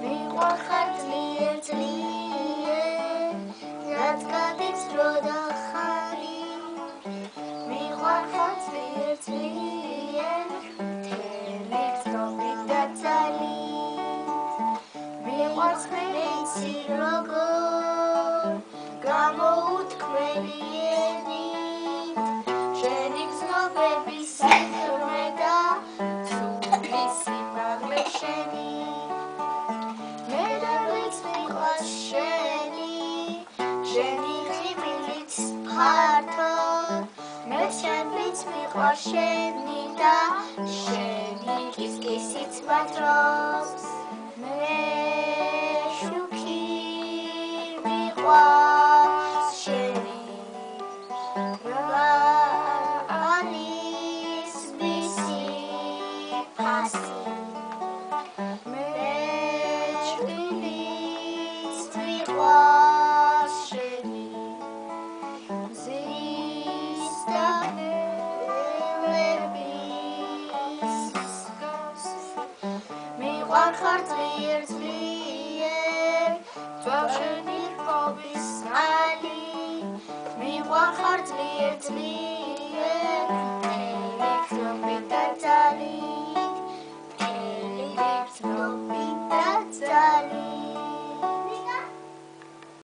მიყვარხარ ძლიერ ძლიერ რაც გადის დრო და ხარი მიყვარხარ ძლიერ ძლიერ თელი გზნობით და ძალით. მიყვარს ხმეიცი როგორ შენიც მიყვარ შენი და შენი კისკისიც ბათრობს მე შუქი მიყვარ შენი რა არის მისი ფასი. მე ჩვილიც მიყვარ ხარ ძლიერ ძლიერ ძვავშენი რკობის ალი მიყვარხარ ძლიერ ძლიერ